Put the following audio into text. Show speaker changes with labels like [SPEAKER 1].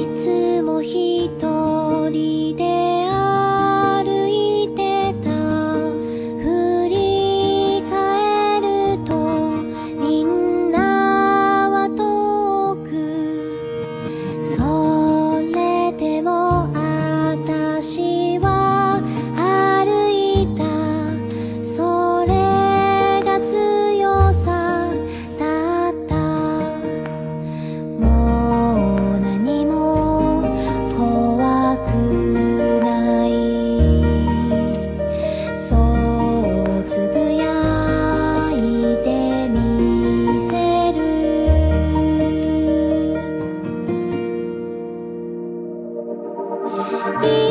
[SPEAKER 1] いつも一人 be